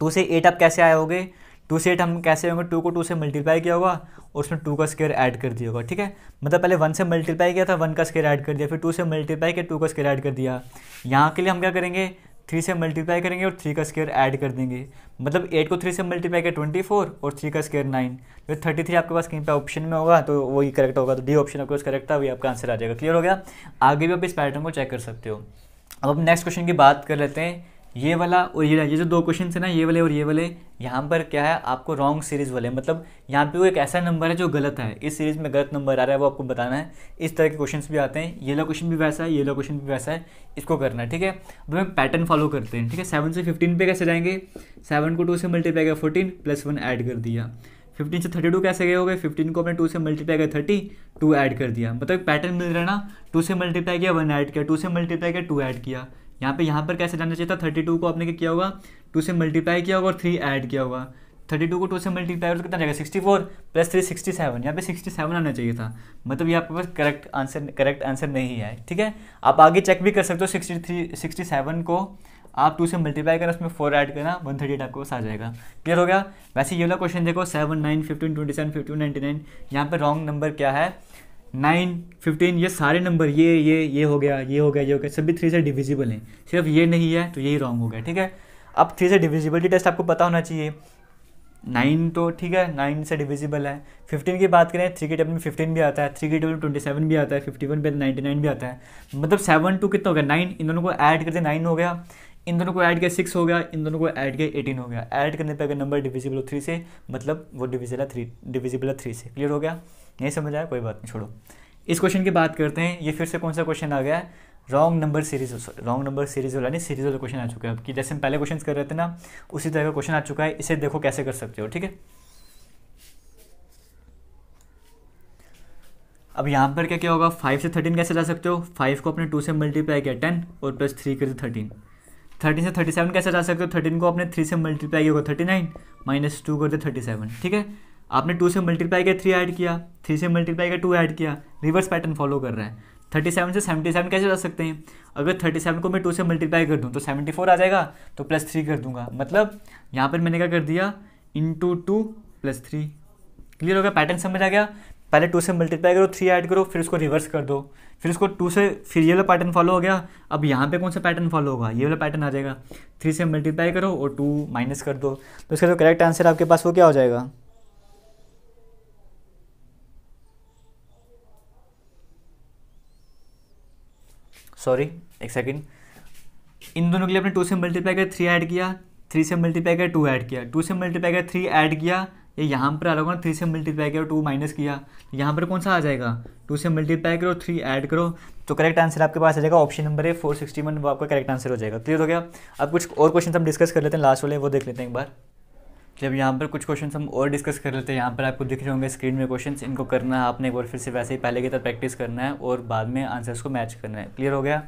Speaker 1: टू से एट आप कैसे आए होगे? टू से एट हम कैसे होंगे? टू को टू से मल्टीप्लाई किया होगा और उसमें टू का स्केयर ऐड कर दिया होगा ठीक है? मतलब पहले वन से मल्टीप्लाई किया था वन का स्केयर ऐड कर दिया फिर टू से मल्टीप्लाई किया टू का स्केयर ऐड कर दिया। यहाँ के लिए हम क्या करेंगे? थ्री से मल्टीप्लाई करेंगे और थ्री का स्केयर ऐड कर देंगे। मतलब एट को थ्री से मल्टीप्लाई कर ट्वेंटी फोर और थ्री का स्केयर नाइन तो थर्टी थ्री आपके पास कहीं पे ऑप्शन में होगा तो वही करेक्ट होगा। तो डी ऑप्शन आपके पास करेक्ट था, वही आपका आंसर आ जाएगा। क्लियर हो गया? आगे भी आप इस पैटर्न को चेक कर सकते हो। अब हम नेक्स्ट क्वेश्चन की बात कर लेते हैं। ये वाला और ये ये जो दो क्वेश्चन है ना, ये वाले और ये वाले, यहाँ पर क्या है, आपको रॉन्ग सीरीज़ वाले मतलब यहाँ पे वो एक ऐसा नंबर है जो गलत है। इस सीरीज़ में गलत नंबर आ रहा है, वो आपको बताना है। इस तरह के क्वेश्चन भी आते हैं। ये लो क्वेश्चन भी वैसा है, ये लो क्वेश्चन भी वैसा है, इसको करना है, ठीक है? अब हम पैटर्न फॉलो करते हैं, ठीक है? सेवन से फिफ्टीन पे कैसे जाएँगे? सेवन को टू से मल्टीप्लाई किया फोर्टीन प्लस वन ऐड कर दिया। फिफ्टीन से थर्टी टू कैसे गए हो गए? फिफ्टीन को अपने टू से मल्टीप्लाई किया थर्टी टू ऐड कर दिया। मतलब पैटर्न मिल रहा है ना? टू से मल्टीप्लाई किया वन ऐड किया टू से मल्टीप्लाई किया टू ऐड किया। यहाँ पे यहाँ पर कैसे जाना चाहिए था? थर्टी टू को आपने क्या किया होगा? टू से मल्टीप्लाई किया होगा और थ्री ऐड किया होगा। थर्टी टू को टू से मल्टीप्लाई और कितना जाएगा? Sixty four plus three sixty seven यहाँ पे सिक्सटी सेवन आना चाहिए था। मतलब ये आपके पास करेक्ट आंसर करेक्ट आंसर नहीं है, ठीक है? आप आगे चेक भी कर सकते हो सिक्सटी थ्री सिक्सटी सेवन को। आप टू से मल्टीप्लाई करना उसमें फोर ऐड करना वन थर्टी एट पास आ जाएगा। क्लियर हो गया? वैसे ये वाला क्वेश्चन देखो seven nine fifteen twenty seven fifteen ninety nine यहाँ पर रॉन्ग नंबर क्या है? नाइन, फिफ्टीन, ये सारे नंबर, ये ये ये हो गया, ये हो गया, ये हो गया, सभी थ्री से डिविजिबल हैं। सिर्फ़ ये नहीं है तो यही रॉन्ग हो गया, ठीक है? अब थ्री से डिविजिबिलिटी टेस्ट आपको पता होना चाहिए। नाइन तो ठीक है, नाइन से डिविजिबल है। फिफ्टीन की बात करें थ्री के टेबल में फिफ्टीन भी आता है थ्री के टेबल में ट्वेंटी सेवन भी आता है फिफ्टी वन पे नाइन्टी नाइन भी आता है। मतलब सेवन टू कितना हो गया? नाइन, इन दोनों को ऐड करते नाइन हो गया। इन दोनों को ऐड किया सिक्स हो गया, इन दोनों को ऐड किया एटीन हो गया। ऐड करने पर अगर नंबर डिविजिबल हो थ्री से मतलब वो डिविजिबल है थ्री डिविजिबल है थ्री से। क्लियर हो गया? नहीं समझ आया, कोई बात नहीं, छोड़ो। इस क्वेश्चन की बात करते हैं, ये फिर से कौन सा क्वेश्चन आ गया? है wrong number series wrong number series वाला, नहीं सीरीज़ वाला क्वेश्चन आ चुका है कि जैसे हम पहले क्वेश्चन कर रहे थे ना, उसी तरह का क्वेश्चन आ चुका है, इसे देखो कैसे कर सकते हो, ठीक है? अब यहाँ पर क्या क्या होगा? फाइव से थर्टीन कैसे जा सकते हो? फाइव को अपने टू से मल्टीप्लाई किया टेन और प्लस थ्री कर थर्टीन थर्टीन से थर्टी सेवन कैसे जा सकते हो? थर्टीन को अपने थ्री से मल्टीप्लाई किया होगा थर्टी नाइन माइनस टू कर दे थर्टी सेवन ठीक है? आपने टू से मल्टीप्लाई किया थ्री ऐड किया थ्री से मल्टीप्लाई किया टू ऐड किया रिवर्स पैटर्न फॉलो कर रहा है। थर्टी सेवन से सेवेंटी सेवन कैसे जा सकते हैं? अगर थर्टी सेवन को मैं टू से मल्टीप्लाई कर दूँ तो सेवेंटी फोर आ जाएगा तो प्लस थ्री कर दूँगा। मतलब यहाँ पर मैंने क्या कर दिया? Into two plus three clear हो गया? पैटर्न समझ आ गया? पहले टू से मल्टीप्लाई करो थ्री ऐड करो, फिर उसको रिवर्स कर दो। फिर उसको टू से, फिर ये वाला पैटर्न फॉलो हो गया। अब यहाँ पे कौन सा पैटर्न फॉलो होगा? ये वाला पैटर्न आ जाएगा। थ्री से मल्टीप्लाई करो और टू माइनस कर दो। तो इसका जो करेक्ट आंसर आपके पास वो क्या हो जाएगा? सॉरी एक सेकेंड इन दोनों के लिए अपने टू से मल्टीप्लाई कर थ्री ऐड किया थ्री से मल्टीप्लाई कर टू ऐड किया. टू से मल्टीप्लाई कर थ्री ऐड किया, ये यहाँ पर आ रहा होगा थ्री से मल्टीप्लाई करो टू माइनस किया. यहाँ पर कौन सा आ जाएगा? टू से मल्टीप्लाई करो थ्री ऐड करो तो करेक्ट आंसर आपके पास आ जाएगा ऑप्शन नंबर है फोर सिक्सटी वन वो आपका करेक्ट आंसर हो जाएगा. क्लियर हो गया? अब कुछ और क्वेश्चन हम डिस्कस कर लेते हैं लास्ट वाले, वो देख लेते हैं एक बार. जब यहाँ पर कुछ क्वेश्चन हम और डिस्कस कर लेते हैं, यहाँ पर आपको दिख रहे होंगे स्क्रीन में क्वेश्चन इनको करना है आपने एक बार फिर से वैसे ही पहले की तरह प्रैक्टिस करना है और बाद में आंसर्स को मैच करना है। क्लियर हो गया?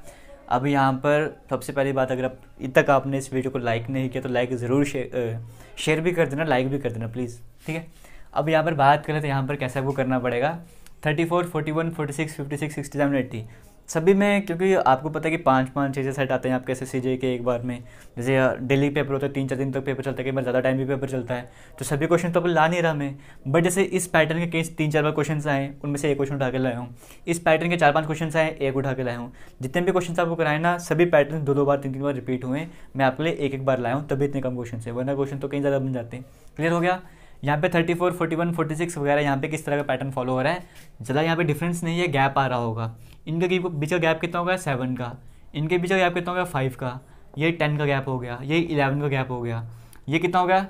Speaker 1: अब यहाँ पर सबसे पहली बात, अगर आप, इत तक आपने इस वीडियो को लाइक नहीं किया तो लाइक ज़रूर शेयर भी कर देना लाइक भी कर देना प्लीज़ ठीक है? अब यहाँ पर बात करें तो यहाँ पर कैसे आपको करना पड़ेगा? Thirty four forty one forty six fifty six sixty seven eighty सभी में, क्योंकि आपको पता है कि पाँच पाँच छः छः सेट आते हैं आपके एस एस के एक बार में। जैसे डेली पेपर होता है, तीन चार दिन तक पेपर चलता है, कई बार ज़्यादा टाइम भी पेपर चलता है। तो सभी क्वेश्चन तो अपन ला नहीं रहा मैं बट जैसे इस पैटर्न के कई तीन चार बार क्वेश्चन आए, उनमें से एक क्वेश्चन उठा के लाया हूँ। इस पैटर्न के चार पाँच क्वेश्चन आए, एक उठा के लाया हूँ। जितने भी क्वेश्चन आपको कराए ना, सभी पैटर्न दो दो बार तीन तीन बार रिपीट हुए मैं आपके लिए एक एक बार लाया हूँ, तभी इतने कम क्वेश्चन है, वरना क्वेश्चन तो कहीं ज़्यादा बन जाते हैं। क्लियर हो गया? यहाँ पे thirty four forty one forty six वगैरह यहाँ पे किस तरह का पैटर्न फॉलो हो रहा है? ज़्यादा यहाँ पे डिफरेंस नहीं है गैप आ रहा होगा। इनके बीच का गैप कितना होगा सेवन का। इनके बीच का गैप कितना होगा फाइव का। ये टेन का गैप हो गया। ये इलेवन का गैप हो गया। ये कितना हो गया?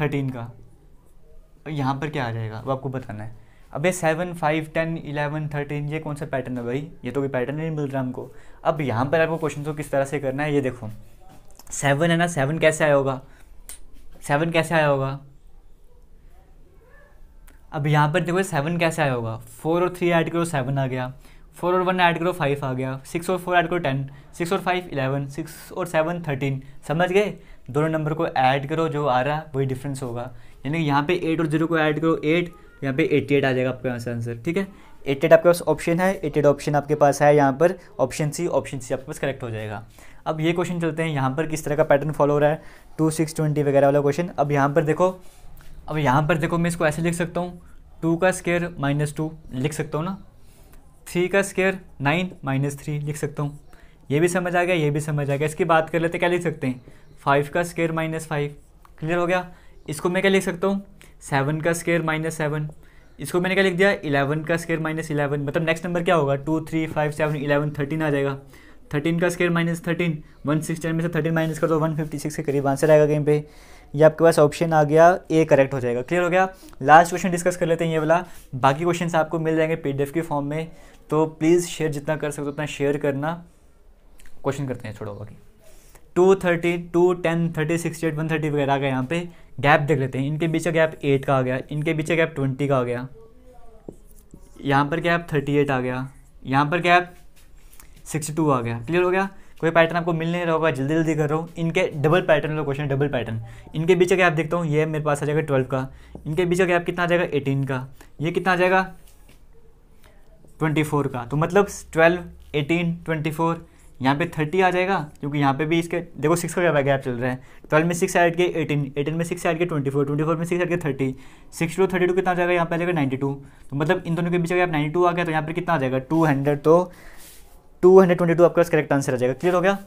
Speaker 1: थर्टीन का। यहाँ पर क्या आ जाएगा? वो आपको बताना है। अब अबे seven five ten eleven thirteen ये कौन सा पैटर्न है भाई? ये तो कोई पैटर्न नहीं मिल रहा हमको। अब यहाँ पर आपको क्वेश्चन को किस तरह से करना है, ये देखो। सेवन है ना? सेवन कैसे आया होगा? सेवन कैसे आया होगा? अब यहाँ पर देखो सेवन कैसे आया होगा? फोर और थ्री ऐड करो सेवन आ गया. फोर और वन ऐड करो फाइव आ गया. सिक्स और फोर ऐड करो टेन सिक्स और फाइव इलेवन सिक्स और सेवन थर्टीन समझ गए? दोनों नंबर को ऐड करो, जो आ रहा है वही डिफरेंस होगा. यानी कि यहाँ पे एट और ज़ीरो को ऐड करो एट यहाँ पे एट्टी एट आ जाएगा आपके पास आंसर ठीक है? एट एट आपके पास ऑप्शन है एट एट ऑप्शन आपके पास है, यहाँ पर ऑप्शन सी ऑप्शन सी आपके पास करेक्ट हो जाएगा. अब ये क्वेश्चन चलते हैं, यहाँ पर किस तरह का पैटर्न फॉलो हो रहा है? टू सिक्स ट्वेंटी वगैरह वाला क्वेश्चन अब यहाँ पर देखो अब यहाँ पर देखो मैं इसको ऐसे लिख सकता हूँ टू का स्केयर माइनस टू लिख सकता हूँ ना? थ्री का स्केयर नाइन माइनस थ्री लिख सकता हूँ। ये भी समझ आ गया, ये भी समझ आ गया। इसकी बात कर लेते क्या लिख सकते हैं? फाइव का स्केयर माइनस फाइव क्लियर हो गया? इसको मैं क्या लिख सकता हूँ? सेवन का स्केयर माइनस सेवन इसको मैंने क्या लिख दिया? इलेवन का स्केयर माइनस इलेवन मतलब नेक्स्ट नंबर क्या होगा? Two three five seven eleven thirteen आ जाएगा। थर्टीन का square minus thirteen one sixteen में से थर्टीन माइनस कर दो वन फिफ्टी सिक्स के करीब आंसर आएगा कहीं पे। ये आपके पास ऑप्शन आ गया ए करेक्ट हो जाएगा. क्लियर हो गया? लास्ट क्वेश्चन डिस्कस कर लेते हैं ये वाला. बाकी क्वेश्चन आपको मिल जाएँगे पीडीएफ के फॉर्म में. तो प्लीज़ शेयर जितना कर सकते उतना शेयर करना. क्वेश्चन करते हैं, छोड़ो बाकी. Two thirty two ten thirty sixty eight one thirty वगैरह आ गया यहाँ पे. गैप देख लेते हैं. इनके बीच गैप एट का आ गया. इनके बीच गैप ट्वेंटी का आ गया. यहाँ पर गैप थर्टी एट आ गया. यहाँ पर गैप सिक्सटी टू आ गया. क्लियर हो गया? कोई पैटर्न आपको मिल नहीं रहा होगा, जल्दी जल्दी कर। इनके डबल पैटर्न वाला क्वेश्चन डबल पैटर्न इनके बीच का गैप देखता हूँ? ये मेरे पास आ जाएगा ट्वेल्व का। इनके बीच का गैप कितना आ जाएगा? एटीन का। ये कितना आ जाएगा? ट्वेंटी फोर का। तो मतलब ट्वेल्व एटीन ट्वेंटी फोर यहाँ पे थर्टी आ जाएगा, क्योंकि यहाँ पे भी इसके, देखो सिक्स का गैप चल रहा है। ट्वेल्व में सिक्स ऐड के एटीन एटीन में सिक्स ऐड के ट्वेंटी फोर ट्वेंटी फोर में सिक्स ऐड के thirty six two thirty two कितना आ जाएगा? यहाँ पे आ जाएगा नाइन्टी टू तो मतलब इन दोनों के बीच गैप नाइन्टी टू आ गया तो यहाँ पर कितना आ जाएगा? टू हंड्रेड तो टू हंड्रेड ट्वेंटी टू आपका करेक्ट आंसर आ जाएगा। क्लियर हो गया?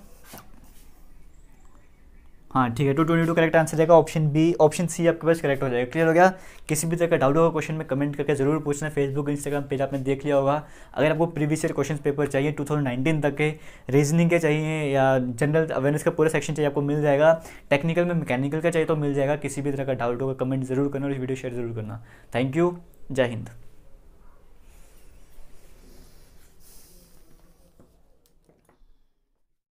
Speaker 1: हाँ ठीक है, two twenty two correct answer जाएगा। ऑप्शन बी ऑप्शन सी आपके पास करेक्ट हो जाएगा। क्लियर हो गया? किसी भी तरह का डाउट होगा क्वेश्चन में कमेंट करके ज़रूर पूछना। फेसबुक इंस्टाग्राम पेज आपने देख लिया होगा। अगर आपको प्रीवियस ईयर क्वेश्चन पेपर चाहिए 2019 तक के रीजनिंग के चाहिए, या जनरल अवेयरनेस का पूरा सेक्शन चाहिए, आपको मिल जाएगा। टेक्निकल में मैकेनिकल का चाहिए तो मिल जाएगा। किसी भी तरह का डाउट होगा कमेंट ज़रूर करना और इस वीडियो शेयर ज़रूर करना। थैंक यू जय हिंद।